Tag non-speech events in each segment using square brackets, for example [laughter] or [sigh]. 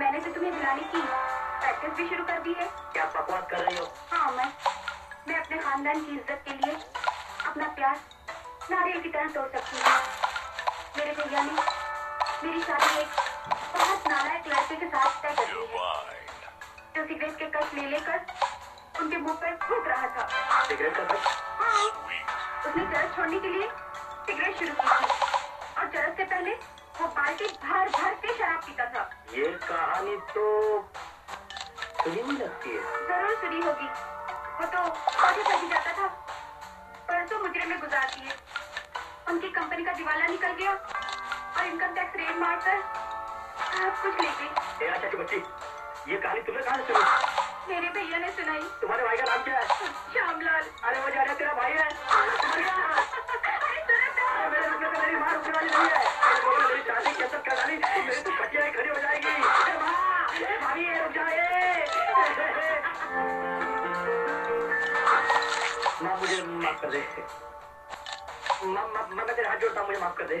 मैंने तो तुम्हें बुलाने की प्रैक्टिस भी शुरू कर दी है। क्या बकवास कर रही हो? हाँ मैं मैं अपने खानदान की इज़्ज़त के लिए अपना प्यार नारियल की तरह तोड़ सकती हूँ। मेरे भैया ने मेरी शादी एक बहुत नालायक लड़के के साथ तय कर दी है। जो सिगरेट के कश ले लेकर उनके मुँह पर फूक रहा था। सिगरेट का हाँ उसने चरस छोड़ने के लिए सिगरेट शुरू की थी। और चरस से पहले वो बाल्टी भर भर के शराब पीता था। ये कहानी तो सुनी नहीं लगती है। ज़रूर सुनी होगी। वो तो आगे चली जाता था। परसों मुजरे में गुजार दिए उनकी कंपनी का दिवाला निकल गया और इनकम टैक्स रेट मारकर सब कुछ ले गई अच्छा की बच्ची ये कहानी तुमने कहा सुनी? मेरे भैया ने सुनाई। तुम्हारे भाई का नाम क्या है? श्यामलाल। अरे वो जाने तेरा भाई है। [laughs] अरे तो। मेरे तो मेरी माँ रुकने वाली नहीं है। मुझे माफ़ कर दे माँ तेरे हाथ जोड़ता मुझे माफ़ कर दे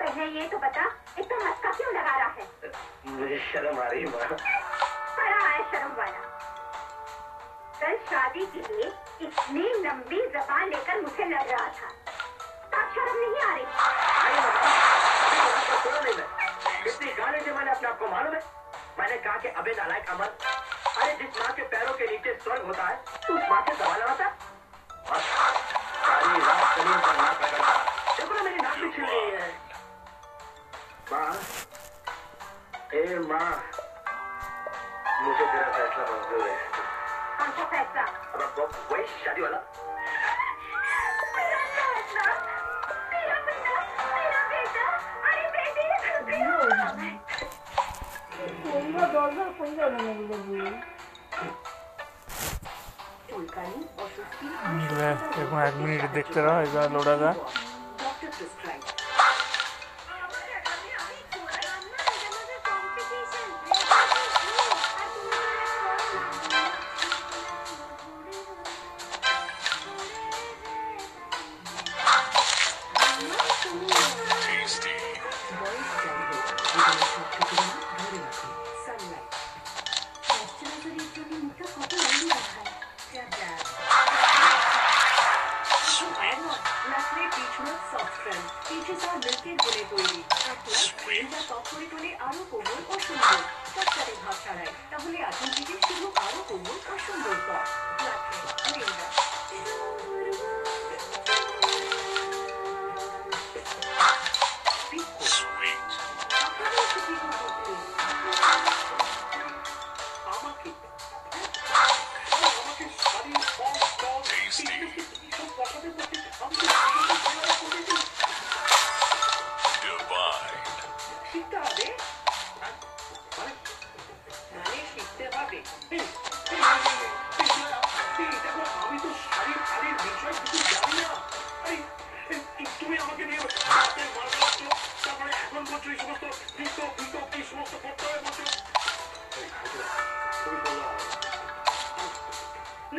पहले ये तो बता इतना मस्का क्यों लगा रहा है मुझे शर्म आ रही है बड़ा है शर्म वाला कल शादी के लिए इतनी लंबी जबान लेकर मुझे लड़ रहा था शर्म नहीं आ रही कितनी गाने से मैंने अपने आप को मालूम है मैंने कहा कि अबे नालायक अमर अरे जिस माँ के पैरों के नीचे स्वर्ग होता है उस माँ से दवा लगाता सारी रात ज़मीन पर नाक रगड़ता देखो मेरी नाक भी छिल गई है माँ ए माँ मुझे तेरा फैसला मंजूर है कौन सा फैसला अब आपको वही शादी वाला मेरा फैसला मेरा बेटा এখন এক মিনিট দেখতে রাও এবার লোডাদা ডক্টর প্রেসক্রাইব তাহলে এখন থেকে শুধু আরও কোমল ও সুন্দর ত্বক লাট্রে দেখো, আমি তো শাড়ি ফাড়ির বিষয় কিছু জানি না আরে, এই, তুমি আমাকে নিয়ে রাতে মার্বেল আসছো, তারপরে এখন বলছো এই সমস্ত ফিতো ফিতো কি সমস্ত করতে হবে বলছো এই, তুমি বললা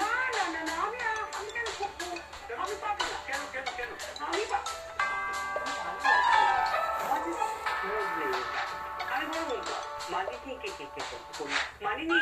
না না না না আমি আমি কেন করবো আমি পাবো না কেন কেন কেন আমি পাবো আরে বলো বলবো মালিনী কে কে কে কে মালিনী